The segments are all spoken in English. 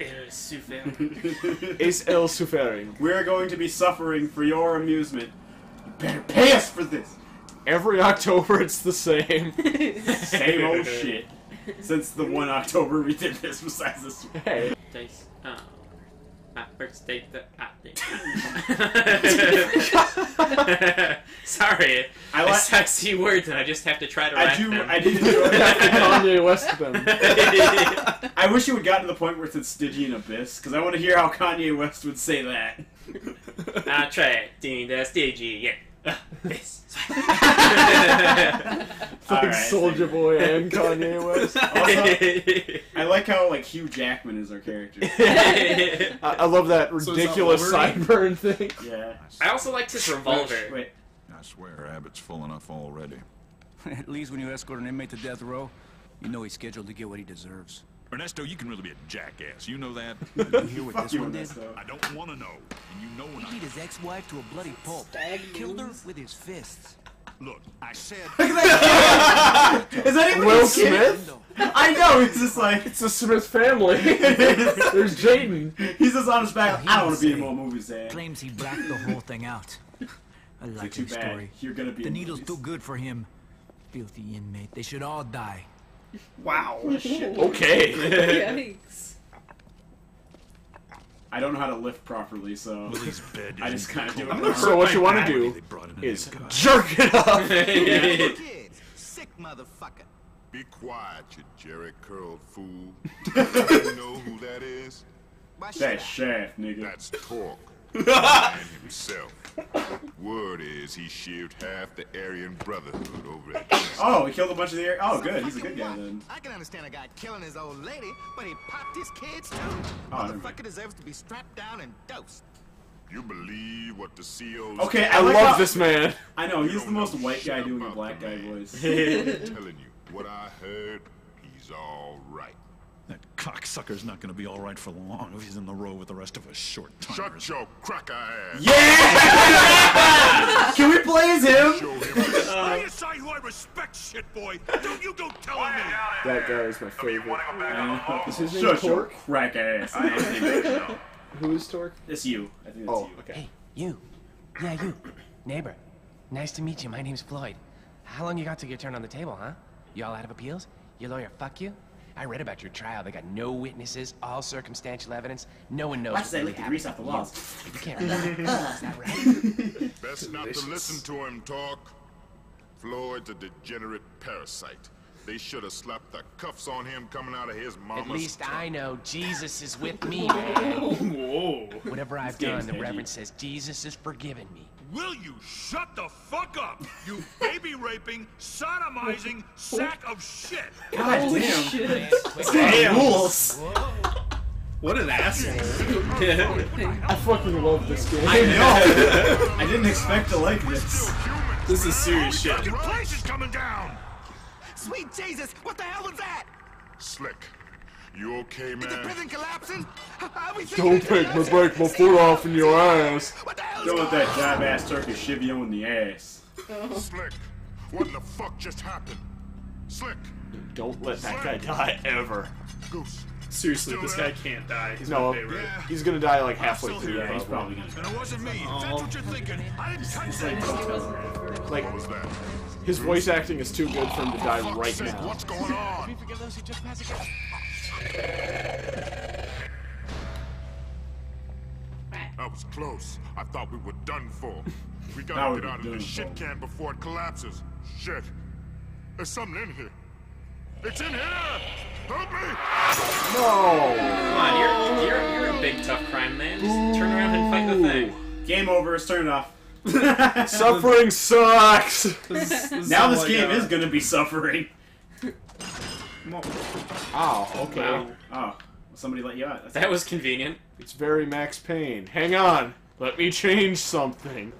Es el super. Is El Suffering. We're going to be suffering for your amusement. You better pay us for this. Every October it's the same. Same old shit. Since the one October we did this, besides this one. Hey. Dice. Oh. My birthday the ah, Sorry, I I like- suck C words and I just have to try to I do. them. I did enjoy. Kanye West them. I wish you had gotten to the point where it said Stygian Abyss, because I want to hear how Kanye West would say that. I try doing the stagey. Yeah. This. Like Alright, Soldier Boy and Kanye West. I like how like Hugh Jackman is our character. I, I love that So is that ridiculous Wolverine? sideburn thing. Yeah. I also liked his revolver. Wait. I swear Abbott's full enough already. At least when you escort an inmate to death row, you know he's scheduled to get what he deserves. Ernesto, you can really be a jackass. You know that? You hear what this one did? I don't want to know. And you know when He I... beat his ex-wife to a bloody pulp. Killed her with his fists. Look, I said... Is that even Will his? Smith? I know. It's just like It's the Smith family. There's Jaden. he's just on his back. He I don't want to be in more movies, Dad. Claims he blacked the whole thing out. I like too his bad. story. You're gonna be The needle's movies. too good for him. Filthy inmate. They should all die. Wow. Okay. Yikes. I don't know how to lift properly, so bed I just kind of do controlled. it. So what you want to do brought in an is jerk it up. Kids, sick motherfucker. Be quiet, you Jerry curled fool. you know who that is? Why That shaft, nigga. That's Torque. Man himself. Word is he shaved half the Aryan Brotherhood over at Oh, he killed a bunch of the. air- Oh, good. He's a good guy then. I can understand a guy killing his old lady, but he popped his kids too. Oh, never mind. Motherfucker deserves to be strapped down and dosed. You believe what the CO's Okay, I, I like love how- this man. I know he's the most white guy doing a about black guy man. voice. I'm telling you, what I heard, he's all right. That cocksucker's not going to be all right for long if he's in the row with the rest of us short timers. Shut your cracker ass. Yeah! Can we play as him? Show him uh, I decide who I respect, shit boy. Don't you go telling me. That guy is my favorite. Uh-huh. Is his name Shut your Torque? crack ass. Who is Torque? It's you. I think it's Oh, you. okay. Hey, you. Yeah, you. Neighbor. Nice to meet you. My name's Floyd. How long you got to your turn on the table, huh? You all out of appeals? Your lawyer fuck you? I read about your trial. They got no witnesses, all circumstantial evidence. No one knows Watch what they really lick the grease off the walls. You. You can't remember. Is that right? Best not to listen to him talk. Floyd's a degenerate parasite. They should have slapped the cuffs on him coming out of his mama's At least tummy. I know Jesus is with me, man. Whoa. Whatever I've game's done, the edgy. Reverend says Jesus has forgiven me. Will you shut the fuck up, you baby raping, sodomizing sack of shit? God Holy damn. shit. Damn. Rules. What an asshole. I fucking love this game. I know. I didn't expect to like this. This is serious shit. Fucking place is coming down. Sweet Jesus, what the hell was that? Slick. You okay, Is the man? prison collapsing? Are we Don't thinking make me break my foot off in your ass. What the hell's Don't let going that on? jive ass turkey shiv you in the ass. Slick. What the fuck just happened? Slick. Don't let that guy die ever. Goose. Seriously, Still this there? guy can't die. He's No, my favorite. he's gonna die like halfway through. here. Yeah, he's probably. probably gonna. And it wasn't me. If that's oh. what you're thinking. I didn't touch that. Like What was that? His voice acting is too good for him to die Fuck's right sake, now. What's going on? Forgive those who trespass against That was close. I thought we were done for. We gotta get out of this shit for. can before it collapses. Shit. There's something in here. It's in here! Help me! No. Come on, you're, you're, you're a big tough crime man. Just turn around and fight the thing. Game over. Let's turn it off. Suffering sucks. This, this now this game uh, is gonna be suffering. Oh, okay. Wow. Oh, somebody let you out. That's That was convenient. It's very Max Payne. Hang on. Let me change something.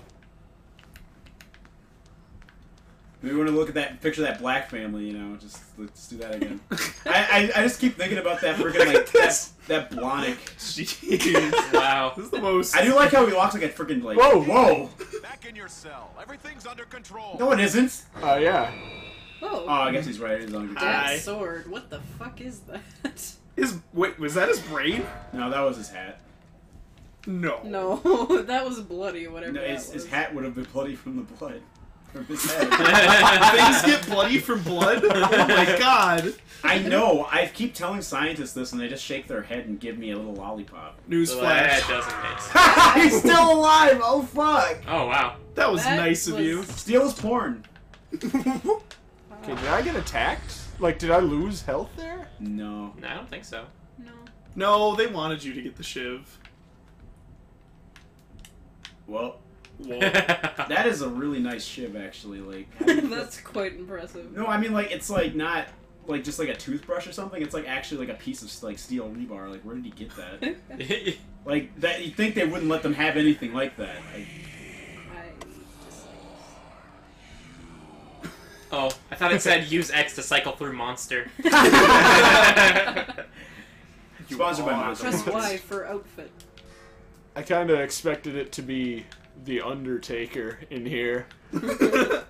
Maybe we want to look at that picture of that black family, you know, just let's do that again. I, I, I just keep thinking about that freaking like that, that Blonic. Jeez. Wow. This is the most. I do like how he walks like a freaking like Whoa. whoa. Back in your cell. Everything's under control. No, it isn't. Uh, yeah. Oh. Oh, I guess he's right. He's on good. Hi. Sword. What the fuck is that? His wait, was that his brain? No, that was his hat. No. No, that was bloody. Whatever. No, that his, his hat would have been bloody from the blood. From his head. Things get bloody from blood. Oh my god. I know. I keep telling scientists this, and they just shake their head and give me a little lollipop. Well, Newsflash. that doesn't make sense. He's still alive. Oh fuck! Oh wow. That was That nice of was- you. Steal his porn. Okay, did I get attacked? Like, did I lose health there? No. No, I don't think so. No. No, they wanted you to get the shiv. Well, Whoa. that is a really nice shiv, actually. Like, how do you- That's quite impressive. no, I mean like it's like not like just like a toothbrush or something. It's like actually like a piece of like steel rebar. Like, where did he get that? like that, you'd think they wouldn't let them have anything like that. Like, I oh, I thought it said use X to cycle through monster. sponsored by Monster. press Y for outfit. I kind of expected it to be the Undertaker in here.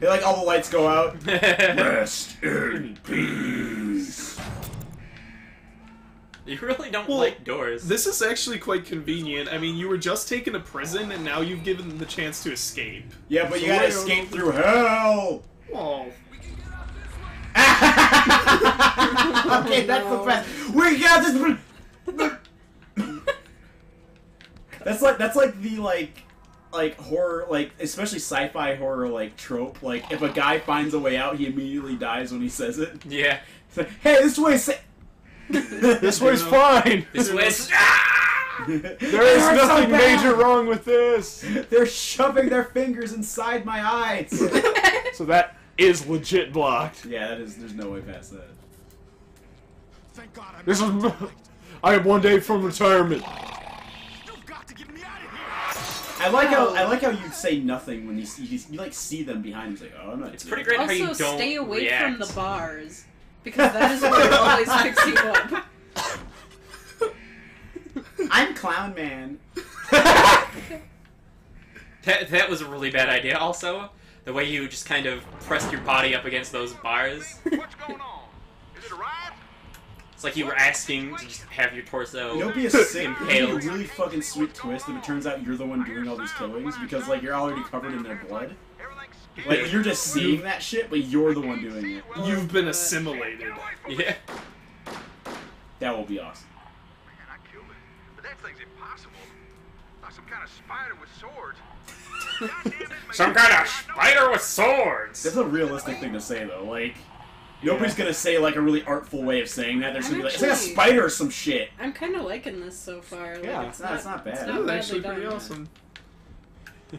Hey, like all the lights go out. Rest in peace. you really don't Well, like doors. This is actually quite convenient. I mean, you were just taken to prison, and now you've given them the chance to escape. Yeah, but you gotta why- escape through hell. Oh, okay, that's the best. We got this. That's like that's like the like like horror like especially sci-fi horror like trope. Like if a guy finds a way out, he immediately dies when he says it. yeah. It's like, hey, this way. Sa- This way's fine. This was. Ah! There is hurts so nothing bad. major wrong with this. They're shoving their fingers inside my eyes. So that is legit blocked. yeah, that is. There's no way past that. Thank God I'm This is. I am one day from retirement. I like how I like how you say nothing when you see you, you like see them behind. It's like, oh, I'm not. It's pretty great how you Also, don't stay away react. from the bars because that is where it always picks you up. I'm Clown Man. That, that was a really bad idea. Also, the way you just kind of pressed your body up against those bars. What's going on? Is it a riot? It's like you were asking to just have your torso You know, it'd be a sick, it'd be a really fucking sweet twist if it turns out you're the one doing all these killings because like you're already covered in their blood. Like you're just seeing that shit, but you're the one doing it. you've been assimilated. Yeah. That will be awesome. Man, I killed it. But that thing's impossible. Not some kind of spider with swords. God damn it, man. Some kind of spider with swords. That's a realistic thing to say though. Like nobody's gonna say like a really artful way of saying that. They're just I'm gonna be like, it's like a actually- spider or some shit. I'm kind of liking this so far. Like, Yeah, it's, no, it's not bad. It's This That was badly actually done. pretty awesome.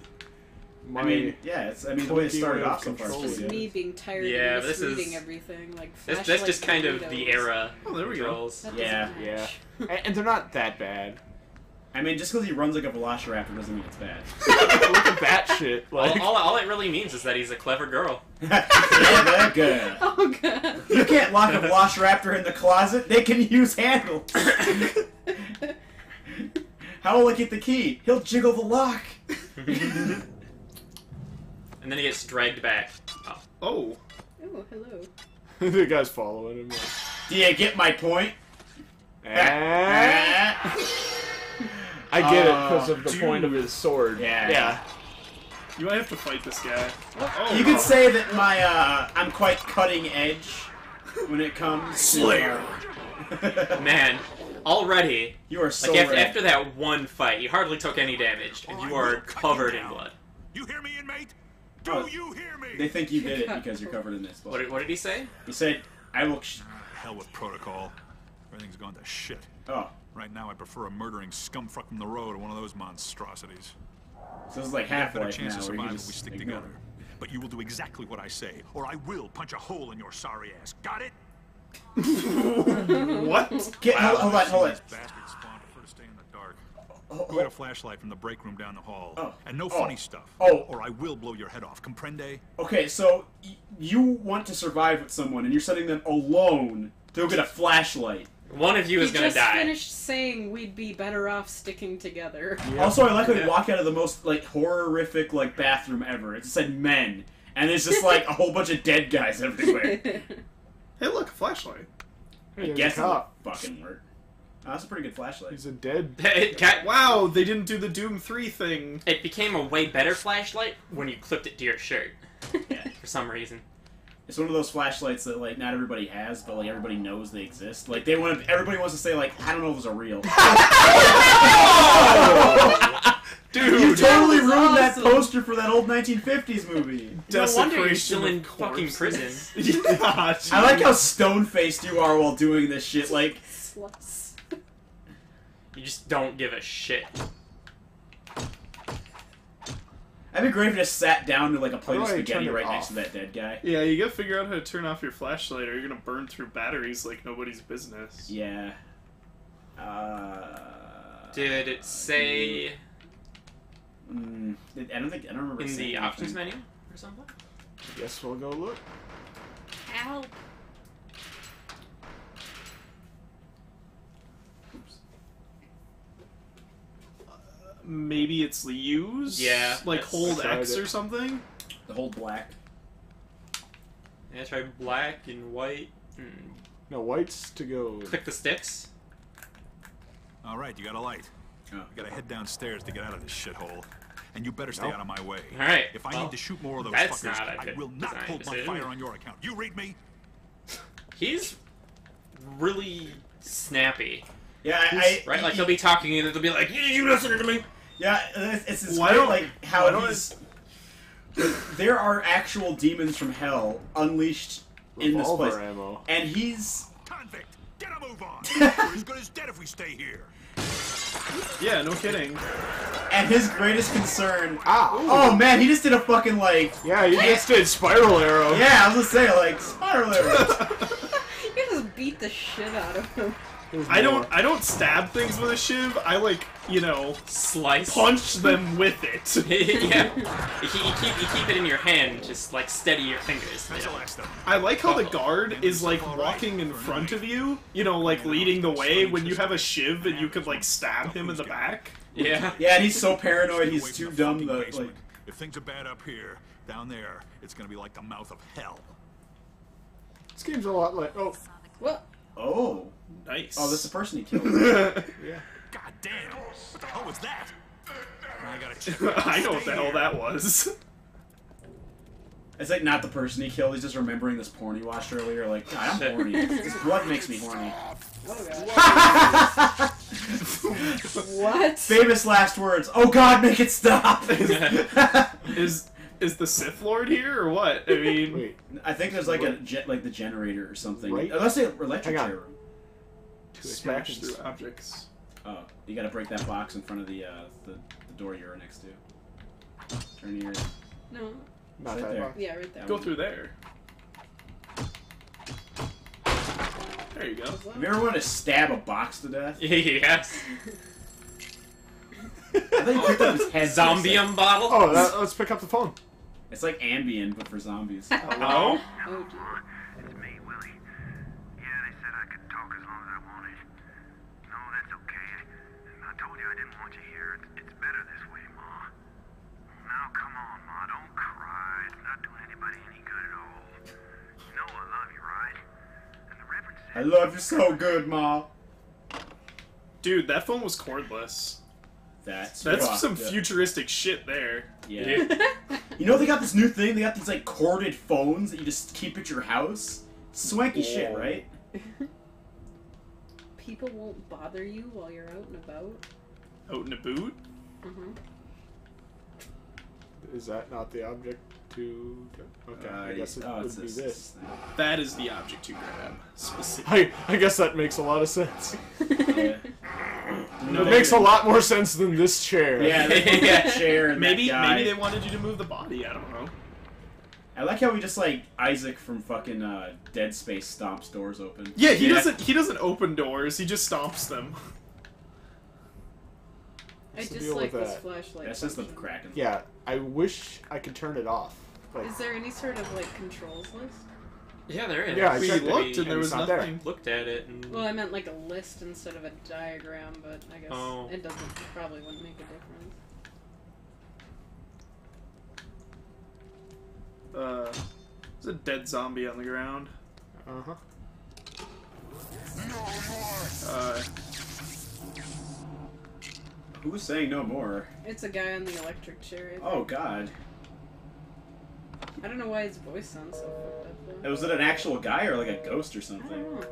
My, I mean, yeah, it's I mean the way it clunky started of off so far. controlling is Just good. me being tired Yeah, and this is- misreading everything. Like This, that's flashlight just kind of burritos. the era. Oh, there we go. That Yeah, doesn't yeah. match. and, and they're not that bad. I mean, just because he runs like a velociraptor doesn't mean it's bad. Look at that shit. All, Like, all, all it really means is that he's a clever girl. yeah, that good. Oh god. You can't lock a velociraptor in the closet. They can use handles. How will I get the key? He'll jiggle the lock. And then he gets dragged back. Oh. Oh, Oh, hello. the guy's following him. Do you get my point? "Eh?" I get it because of the dude. point of his sword. Yeah. Yeah. you might have to fight this guy. Oh, You could say that my uh, I'm quite cutting edge when it comes. to, Slayer. uh, Man, already, you are so like after, after that one fight, you hardly took any damage, and you are covered in blood. You hear me, inmate? Do Oh. you hear me? They think you did it because you're covered in this. What did, what did he say? He said, "I will." Sh- Hell with protocol. Everything's gone to shit. oh, Right now, I prefer a murdering scumfuck from the road to one of those monstrosities. so this is like half better life chance now, of where you survival just if we stick ignore together. But you will do exactly what I say, or I will punch a hole in your sorry ass. Got it? what? Get, hold, hold on, hold on. These bastards spawn prefer to stay in the dark. Oh, Go get a oh. flashlight from the break room down the hall. Oh. And no Oh. funny stuff. Oh. Or I will blow your head off. Comprende? Okay, so y- you want to survive with someone, and you're sending them alone to go get a flashlight. One of you is gonna just die. finished saying we'd be better off sticking together. Also, I like how he Yeah. walked out of the most like horrific like bathroom ever. It said men, and there's just like a whole bunch of dead guys everywhere. Hey, look, a flashlight. I there's a guess it would fucking work. Oh, that's a pretty good flashlight. He's a dead. It, got, Wow, they didn't do the Doom 3 thing. it became a way better flashlight when you clipped it to your shirt. Yeah. For some reason. It's one of those flashlights that like not everybody has, but like everybody knows they exist. Like they want, everybody wants to say like, I don't know if those are real. Dude, you totally That was ruined that poster for that old 1950s movie. No wonder you're still Desecration in of fucking prison. yeah, I like how stone faced you are while doing this shit. Like, You just don't give a shit. That'd be great if you just sat down to like a plate How of spaghetti right off? next to that dead guy. Yeah, you gotta figure out how to turn off your flashlight or you're gonna burn through batteries like nobody's business. Yeah. Uh. Did it say Mm, I don't think I don't remember. in the anything. options menu or something? Guess we'll go look. Help. Maybe it's use? Yeah, Like that's- hold Tried X it. or something? The whole black. Yeah, try black and white. And No, whites to go. click the sticks. All right, you got a light. Oh. You gotta head downstairs to get out of this shithole. And you better stay Nope. out of my way. All right, If I well, need to shoot more of those that's fuckers, not a I good will not design hold my fire on your account. You read me? He's really snappy, Yeah, I, I right? Like he'll be talking and it'll be like, "You- "You listen to me." Yeah, it's, it's, it's Why great, don't- like how why don't he's. there are actual demons from hell unleashed in this place, ammo. and he's Convict, get a move on. We're as good as dead if we stay here. Yeah, no kidding. and his greatest concern. Ah! Oh man, he just did a fucking like. Yeah, you just did spiral arrow. Yeah, I was gonna say like spiral arrow. You just beat the shit out of him. I don't I don't stab things with a shiv. I like, you know, Slice. punch them with it. yeah. You keep, you keep you keep it in your hand, just like steady your fingers. That's you know? last of them. I like how the guard is like walking in front of you, you know, like leading the way when you have a shiv and you could like stab him in the back. Yeah. yeah, and he's so paranoid. He's too dumb fucking to like. If things are bad up here, down there, it's gonna be like the mouth of hell. This game's a lot like. Oh, What? Oh, Nice. oh, that's the person he killed. yeah. God damn! What the hell was that? I gotta check. I know what the hell that was. It's like not the person he killed. He's just remembering this porn he watched earlier. Like, God, I'm horny. This blood makes me horny. What? Famous last words. Oh God, make it stop. Is is the Sith Lord here or what? I mean, wait. I think there's like a jet, like the generator or something. Right. Unless they electric Hang on. chair. Two smash through objects. Oh, you gotta break that box in front of the uh, the, the door you're next to. Turn your. No. Not Right that there. box. Yeah, right there. Go through there. There you go. Have you ever wanted to stab a box to death? yes. I think he picked up his head. Zombium bottle. Oh, that, let's pick up the phone. It's like Ambien, but for zombies. Hello? Oh dear. It's me, Willie. Yeah, they said I could talk as long as I wanted. No, that's okay. I told you I didn't want you here. It's, it's better this way, Ma. Now, come on, Ma. Don't cry. It's not doing anybody any good at all. You know I love you, right? And the Reverend I love you so good, Ma. Dude, that phone was cordless. That's That's some up. futuristic shit there. Yeah. you know they got this new thing. They got these like corded phones that you just keep at your house. Swanky shit, right? People won't bother you while you're out and about. Out in a boot? Mm-hmm. Is that not the object to? Okay, I Uh, guess it oh, would it's be this- this. That is the object to grab. Specific. I I guess that makes a lot of sense. Yeah. it makes a lot more sense than this chair. Yeah, that chair and Maybe that guy. maybe they wanted you to move the body. I don't know. I like how we just like Isaac from fucking uh, Dead Space stomps doors open. Yeah, he Yeah. doesn't. He doesn't open doors. He just stomps them. I What's the just like this flashlight. That's just the function. cracking. Yeah, I wish I could turn it off. Like, Is there any sort of like controls list? Yeah, there is. Yeah, I we checked it, looked and there was it's not there. nothing. Looked at it and Well, I meant like a list instead of a diagram, but I guess Oh. it doesn't probably wouldn't make a difference. Uh, there's a dead zombie on the ground. uh huh. Uh, Who's saying no more? It's a guy on the electric chair. I. Oh God. I don't know why his voice sounds so fucked up though. Was it an actual guy or like a ghost or I something? don't know.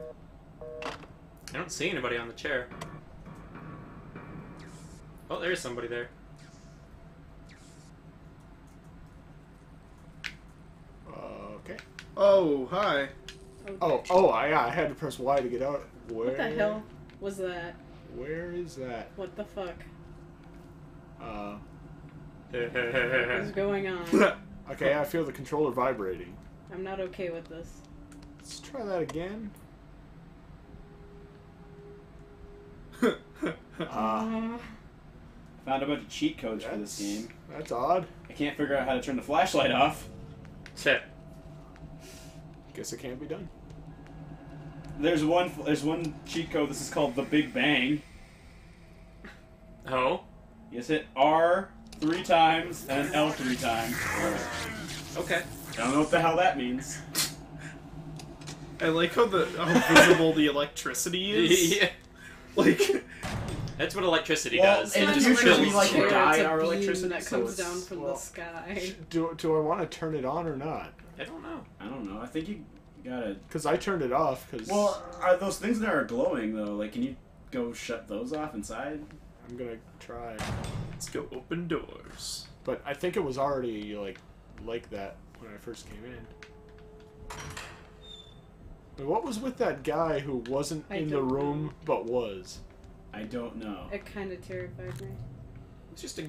I don't see anybody on the chair. Oh, there's somebody there. Okay. oh, hi. Oh, oh, oh I, I had to press Y to get out. Where? What the hell was that? Where is that? What the fuck Uh, is going on? okay, I feel the controller vibrating. I'm not okay with this. Let's try that again. Uh, Found a bunch of cheat codes for this game. that's odd. I can't figure out how to turn the flashlight off. Shit. Guess it can't be done. There's one. There's one cheat code. This is called the Big Bang. Oh. You just hit R three times and L three times. Okay. I don't know what the hell that means. I like how the how visible the electricity is. yeah. Like, That's what electricity Well, does. in It the just future, we fills like the- die it's our a beam electricity, that so comes it's- down from well, the sky. Do, do I want to turn it on or not? I don't know. I don't know. I think you gotta. Because I turned it off. Because Well, are those things that are glowing though? Like, can you go shut those off inside? I'm gonna try. let's go open doors. But I think it was already like like that when I first came in. But what was with that guy who wasn't I in the room know. but was? I don't know. It kind of terrified me. It's just a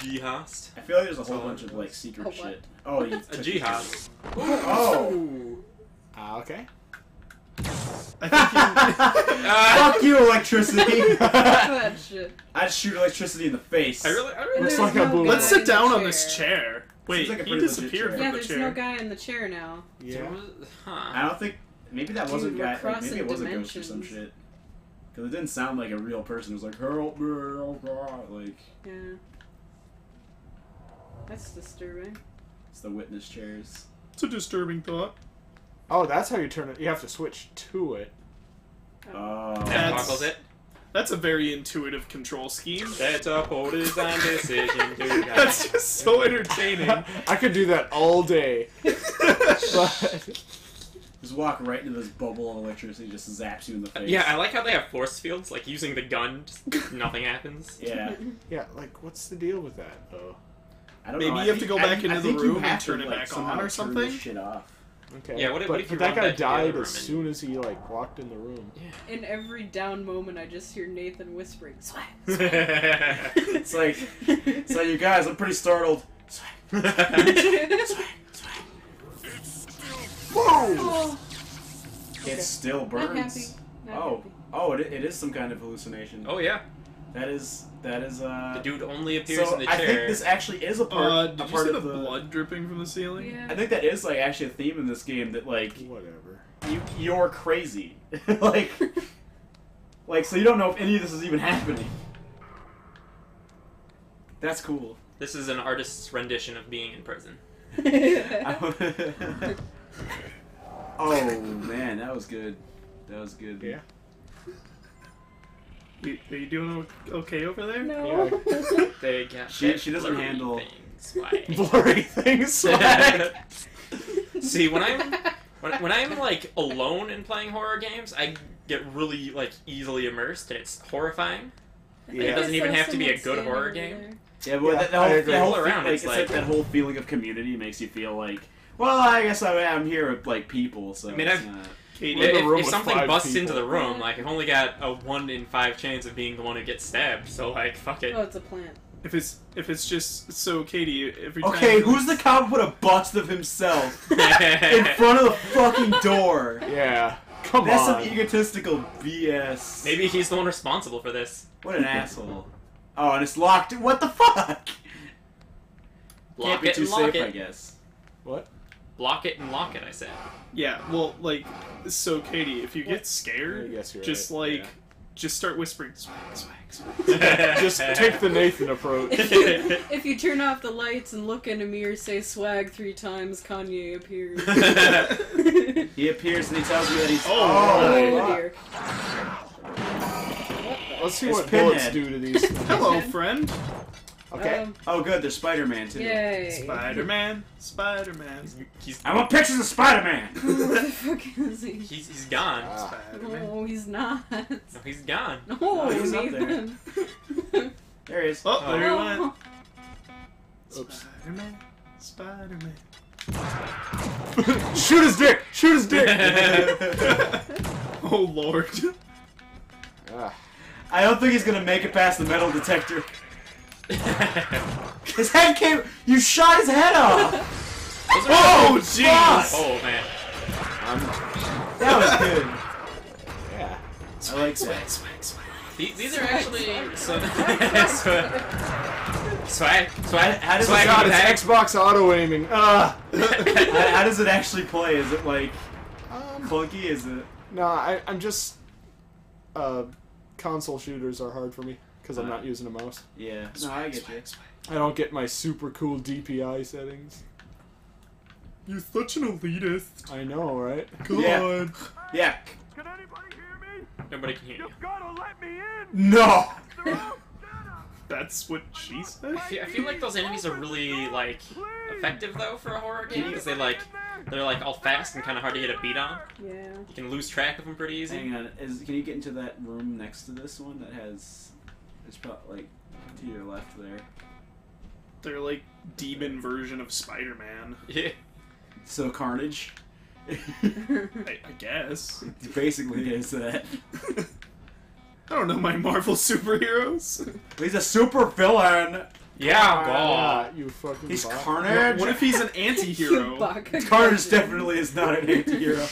jihad. I feel like there's a whole So- bunch of like secret shit. Oh, you A took jihad. it. Oh. Ah, okay. I think you, Uh, Fuck you, electricity! that shit. I'd shoot electricity in the face. I really, I really. Looks there's like a no balloon. guy let's in sit the down on this chair. Wait, like a he pretty legit disappeared chair. from Yeah, the there's chair. no guy in the chair now. There Yeah. was- I Huh. don't think maybe that wasn't we're guy. Like, maybe crossing it was a ghost or some dimensions. shit. Because it didn't sound like a real person. It was like help me, oh god! Like Yeah. That's disturbing. it's the witness chairs. It's a disturbing thought. Oh, that's how you turn it. You have to switch to it. Oh, That's- it. That's a very intuitive control scheme. Set up orders and decision to That's just so entertaining. I could do that all day. but just walk right into this bubble of electricity, just zaps you in the uh, face. Yeah, I like how they have force fields. Like using the gun, just nothing happens. yeah. yeah, like what's the deal with that though? I don't Maybe know. I you have to think- go I back think- into I the think you room and have to, turn it like, back somehow on or turn this something? Shit off. Okay. Yeah, what if- but, what if but that guy back to the other died as and- soon as he like walked in the room. Yeah. In every down moment, I just hear Nathan whispering, "Swag." It's like, it's like you guys. I'm pretty startled. oh, It still not burns. happy. Not Oh, happy. oh, it, it is some kind of hallucination. oh yeah, That is that is uh. the dude only appears so in the chair. I think this actually is a part. Uh, a did you part see the of the blood dripping from the ceiling? Yeah. I think that is like actually a theme in this game that like Whatever. you you're crazy, like like so you don't know if any of this is even happening. That's cool. This is an artist's rendition of being in prison. oh man, that was good. That was good. Yeah. You- Are you doing okay over there? no. They got She- she doesn't handle- things. Why? Blurry things. swag. See, when I'm when, when I'm like alone and playing horror games, I get really like easily immersed, and it's horrifying. Like, it doesn't even Saw have to be a good horror standing game. over Yeah, but Yeah, that, that whole, agree. that whole around, like, it's it's like- like that whole feeling of community makes you feel like, well, I guess I, I'm here with like people. So I mean, I've- not- Katie, We're in a If, if something busts people. into the room, like I've only got a one in five chance of being the one who gets stabbed. So like, fuck it. Oh, it's a plant. if it's if it's just so, Katie, every time Okay, who's the cop who put a bust of himself in front of the fucking door? yeah. Come That's on. That's some egotistical BS. Maybe he's the one responsible for this. What an asshole. Oh, and it's locked. What the fuck? Block Can't be it too and lock safe, it. I guess. What? Block it and lock it. I said. Yeah, well, like, so Katie, if you get scared, guess you're just right, like, yeah. just start whispering swag, swag, swag. Just take the Nathan approach. If you turn off the lights and look in a mirror, say swag three times, Kanye appears. He appears and he tells you that he's. Oh, oh fuck. Oh, dear. let's see It's what bullets Pinhead. do to these. things. Hello, friend. Okay. Um, Oh, good. There's Spider-Man too. yay. Spider-Man. Spider-Man. He's I want pictures of Spider-Man. Who the fuck is he? he's, he's gone. Ah. No, he's not. No, he's gone. No, Oh, he's up there. There he is. Oh, there he Oh. went. Oops. Spider-Man. Spider-Man. Shoot his dick! Shoot his dick! Oh lord. ah. I don't think he's gonna make it past the metal detector. His head came. You shot his head off. Oh jeez. Oh man. That was good. Yeah. I like that. Swag, swag. These, these are actually so, swag, swag, swag. How does swag it- God, it's Xbox auto aiming. Ah. how, how does it actually play? Is it like Um, clunky? Is it? no, I, I'm just. Uh, console shooters are hard for me because I'm not using a mouse. Yeah. No, I get you. I don't get my super cool DPI settings. You're such an elitist. I know, right? God. Yeah. Yeah. Can anybody hear me? Nobody can hear you. You gotta let me in! No. That's what she said. I feel, I feel like those enemies are really like effective though for a horror game because they like they're like all fast and kind of hard to get a beat on. Yeah. You can lose track of them pretty easy. Hang on. Is can you get into that room next to this one that has? It's probably like to your left there. They're like demon version of Spider-Man. Yeah. So Carnage. I, I guess. Basically, is that I don't know my Marvel superheroes. he's a super villain. Yeah, Ah, God. you fucking. He's bot. Carnage. What if he's an anti-hero? Carnage definitely is not an anti-hero.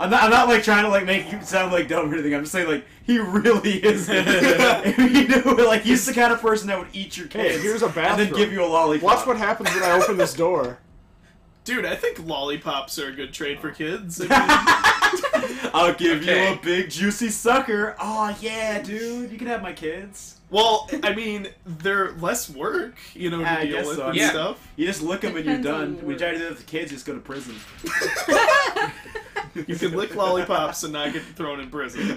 I'm not, I'm not like trying to like make you sound like dumb or anything. I'm just saying like he really is. you knew, like he's the kind of person that would eat your Hey, kids here's a and bathroom. then give you a lollipop. Watch what happens when I open this door. Dude, I think lollipops are a good trade for kids. I mean, I'll give Okay. you a big juicy sucker. Oh yeah, dude, you can have my kids. well, I mean, they're less work, you know, to I deal with so. and Yeah. stuff. You just lick them and you're done. the When you try to do that with the kids, you just go to prison. You can lick lollipops and not get thrown in prison.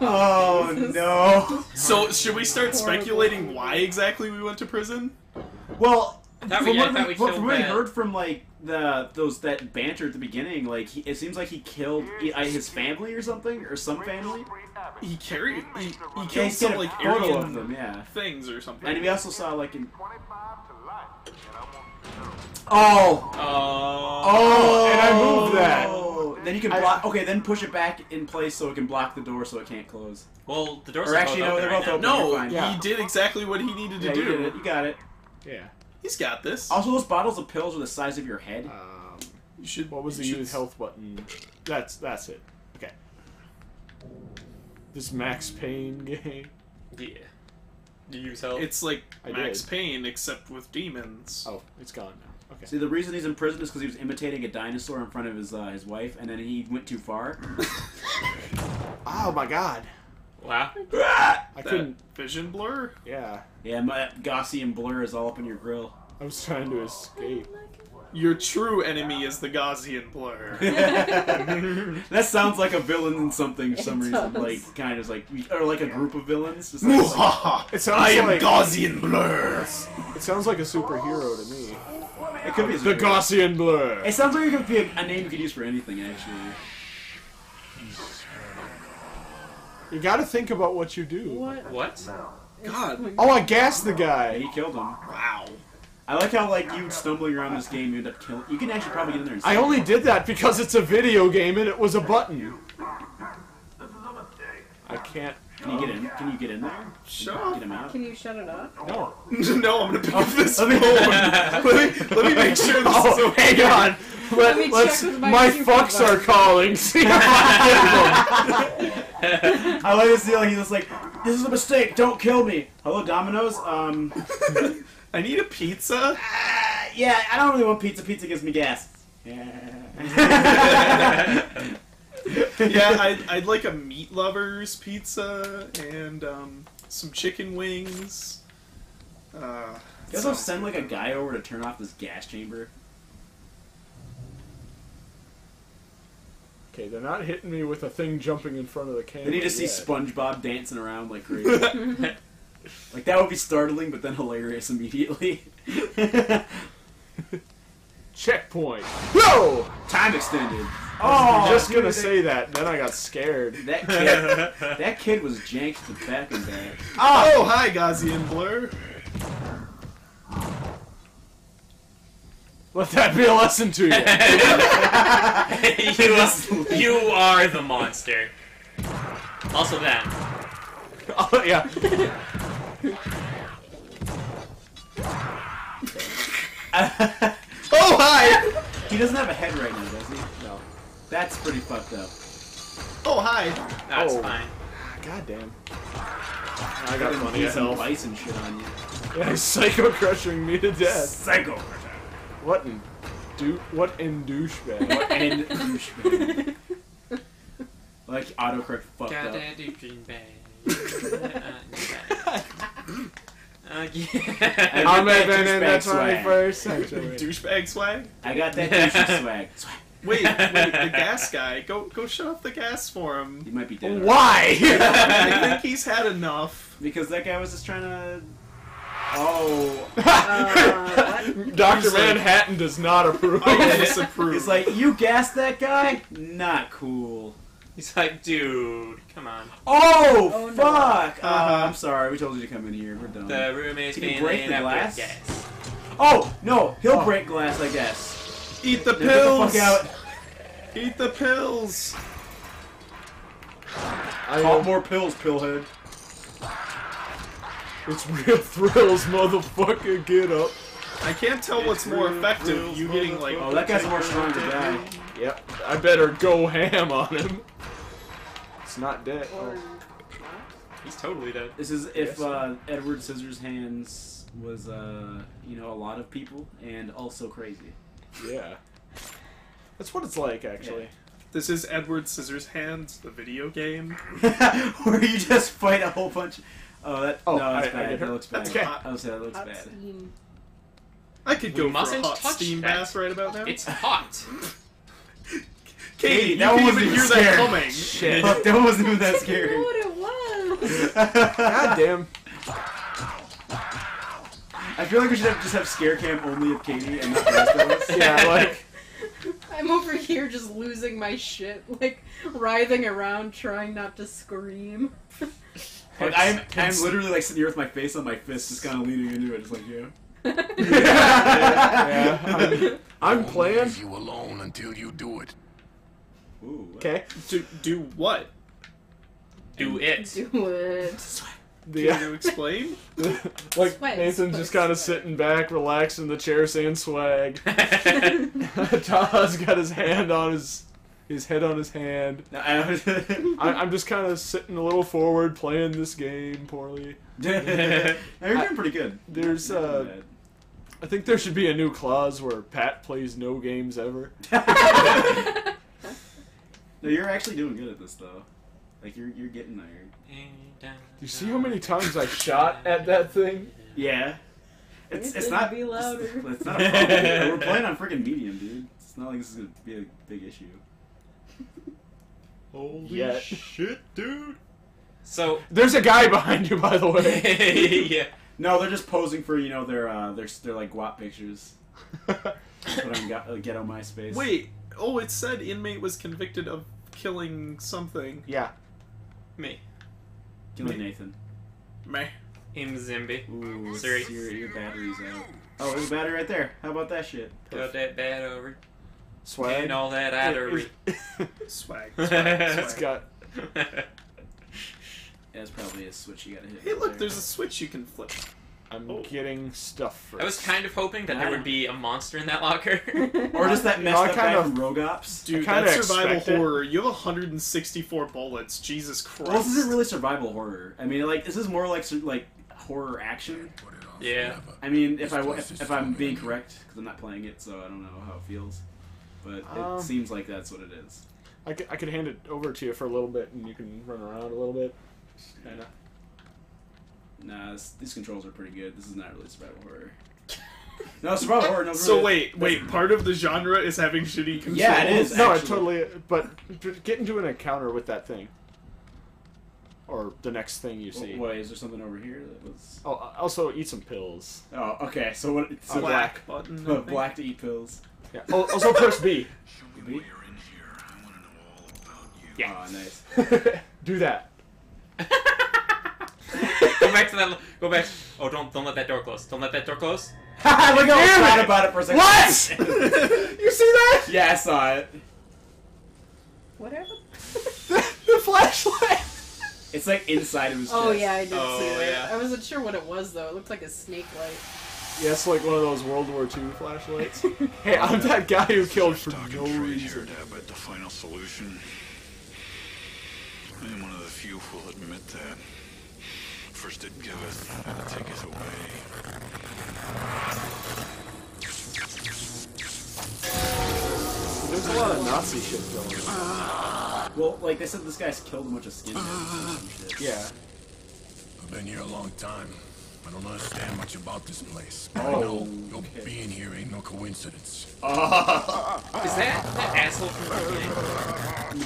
oh no. So, should we start speculating why exactly we went to prison? Well, I thought from we- I what, thought we, we what- killed from what I that- heard from like the those that banter at the beginning, like he, it seems like he killed he, uh, his family or something or some family. He carried, he, he Yeah, killed some like photo Aryan of them, yeah. things or something. And we also saw like in 25 to life, and I want to know. oh Oh. oh, and I moved that. Oh, then you can I- block. Okay, then push it back in place so it can block the door so it can't close. Well, the doors Or are actually, both no, they're right both now. open. no, You're. Yeah. he did exactly what he needed to Yeah, you did do. it. You got it. Yeah. He's got this. Also, those bottles of pills are the size of your head. Um, You should. what was the you should- use health button? That's that's it. Okay. This Max Payne game. Yeah. Do you use help? It's like I Max did. Payne except with demons. Oh, it's gone now. Okay. See, the reason he's in prison is because he was imitating a dinosaur in front of his uh, his wife, and then he went too far. Oh my God. Wow. I That couldn't. vision blur. Yeah. yeah, my Gaussian blur is all up in your grill. I was trying to escape. Your true enemy is the Gaussian blur. that sounds like a villain in something for It some reason, does. like kind of like or like a group of villains. Just like, It sounds I am like Gaussian blur. it sounds like a superhero to me. it could be The superhero. Gaussian blur. It sounds like it could be a, a name you could use for anything, actually. You got to think about what you do. What? What? God. Oh, I gassed the Yeah, guy. he killed him. Wow. I like how like you stumbling around this game, you end up killing. You can actually probably get in there. And I only him. did that because it's a video game and it was a button. This is a mistake. I can't. Can you get in? Can you get in there? Shut Get up. him out. Can you shut it up? No. no, I'm gonna pick up this Let phone. let, me, let me make sure this is Oh, okay. hang on. Let, me check let's. with my My, fucks are calling. See I get them. I like this deal. He's just like, "This is a mistake. Don't kill me." Hello, Domino's. Um, I need a pizza. ah, yeah, I don't really want pizza. Pizza gives me gas. Yeah. yeah, I'd, I'd like a meat lovers pizza and um, some chicken wings. Uh, You also send like a guy over to turn off this gas chamber. Okay, they're not hitting me with a thing jumping in front of the camera. Then you just see yet. SpongeBob dancing around like crazy. like that would be startling, but then hilarious immediately. Checkpoint. Whoa! Time extended. I was Oh, just gonna dude, say that, then I got scared. That kid, that kid was janked to back and back. Ah. Oh, hi, Gaussian Blur. Let that be a lesson to you. you, you are the monster. Also that. oh, yeah. Oh, hi. He doesn't have a head right now, does he? No. That's pretty fucked up. Oh, hi. That's Oh. fine. God damn. I got Fucking plenty beat of some health. lice and shit on you. Yeah, he's psycho crushing me to death. Psycho. What in do what in douchebag? What? And douchebag. like autocorrect fucked Got up. that douching bag. Uh, yeah. I'm that living in the swag. 21st century. Douchebag swag. I got that douchey swag. Swag. Wait, wait, the gas guy. Go, go shut off the gas for him. He might be dead. Why? I think he's had enough. Because that guy was just trying to. Oh. Uh, Dr. He's like- Manhattan does not approve. I disapprove. He's like, you gassed that guy? Not cool. He's like, dude, come on. Oh, Oh, fuck! Uh, Uh-huh. I'm sorry, we told you to come in here. We're done. The room is Can you break the glass? with gas. Oh, no, he'll Oh. break glass, I guess. Eat the Get the pills. fuck out. Eat the pills. I, Pop more pills, pillhead. it's real thrills, motherfucker. Get up. I can't tell what's more effective. You getting like Oh, that guy's a more stronger guy. Yep. I better go ham on him. It's not dead. or He's totally dead. This is if uh, Edward Scissorhands was, uh, you know, a lot of people and also crazy. Yeah. That's what it's like, actually. This is Edward Scissorhands, the video game. Where you just fight a whole bunch. Oh, that Oh, no, that's I- I bad. get that hurt. looks bad. That's okay. I was say that looks hot bad. steam. I could We go for a mustn't hot touch steam that. bath right about now. It's hot. Katie, you that can wasn't even even hear that scary. coming. Shit. Fuck, that wasn't even that I scary. what it was. God damn. I feel like we should have, just have scare cam only of Katie and not the rest of us. Yeah, like. I'm over here just losing my shit, like writhing around trying not to scream. Like, I'm, I'm literally like sitting here with my face on my fist, just kind of leaning into it, just like yeah. Yeah, I'm, I'm playing. Leave you alone until you do it. Okay. Do do what? Do it. Do it. The, Care to explain? like Sweat, Nathan's sweat, just kind of sweat. sitting back, relaxed in the chair, saying swag. Taha's got his hand on his, his head on his hand. No, I, I, I'm just kind of sitting a little forward, playing this game poorly. No, you're doing pretty good. There's, You're not uh, doing I think there should be a new clause where Pat plays no games ever. bad. no, you're actually doing good at this though. Like you're you're getting there. Do you see how many times I shot at that thing? Yeah. It's it's not be louder. It's, it's not a problem. We're playing on freaking medium, dude. It's not like this is gonna be a big issue. Holy Yeah. shit, dude. So, There's a guy behind you, by the way. yeah. No, they're just posing for you know their uh their their like guap pictures. Put on Ga- uh, ghetto MySpace. Wait. Oh, it said inmate was convicted of killing something. yeah. Me. killing Nathan. Meh. Im Zimby. Ooh, Siri. Siri, your battery's out. Oh, there's a battery right there. How about that shit? Got that bad over. Swag. And all that artery. Swag. Swag. It's got. Yeah, that's probably a switch you gotta hit. Hey, right look, there. there's a switch you can flip. I'm Oh. getting stuff for. I was kind of hoping that there would be a monster in that locker. Or does that messed No, I up guy kinda- from Rogops. Dude, kinda that's survival expect it. horror. You have 164 bullets. Jesus Christ. Well, this isn't really survival horror. I mean, like this is more like like horror action. yeah. I mean, if I if, if I'm being correct, because I'm not playing it, so I don't know how it feels. But it Um, seems like that's what it is. I could, I could hand it over to you for a little bit, and you can run around a little bit. Kind of. Nah, this, these controls are pretty good. This is not really survival horror. No, survival horror. No, So really- wait, wait. Part of the genre is having shitty controls. Yeah, it is. No, it actually. totally. But but get into an encounter with that thing, or the next thing you see. Wait, is there something over here that was? Oh, also eat some pills. Oh, okay. So what? So Black button. I Oh, think. black to eat pills. Yeah. Oh, also press B. B? Yeah. Oh, nice. Do that. Go back to that. Go back. Oh, don't don't let that door close. Don't let that door close. Look how I was Damn mad it! about it for a second. What? you see that? Yeah, I saw it. Whatever. happened? the flashlight. It's like inside of his Oh chest. yeah, I did Oh, see that. yeah. I wasn't sure what it was though. It looked like a snake light. Yeah, it's like one of those World War II flashlights. hey, I'm that guy who killed for no and here reason. to bet the final solution. I am one of the few who will admit that. First it giveth, it taketh away. There's a lot of Nazi shit going on. Well, like they said, this guy's killed a bunch of skinheads. and some shit. Yeah. I've been here a long time. I don't understand much about this place. Oh, I know your okay. being here ain't no coincidence. Ah. Is that that asshole from the beginning?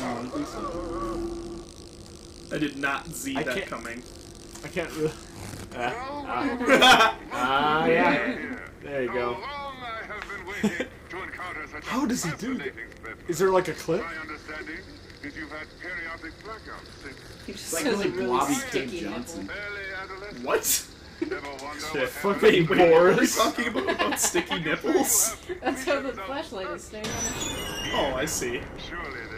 No, I think so. I did not see I that can't- coming. I can't really. Ah, ah. Ah, yeah. There you go. How does he do that? Is there like a clip? My understanding is you've had periodic blackouts since He just like really really blobby sticky Tim. Johnson. What? Never Shit, fucking Wait, wait, are Boris. talking about? About sticky nipples? That's how the flashlight is staying on it. Oh, I see. Surely there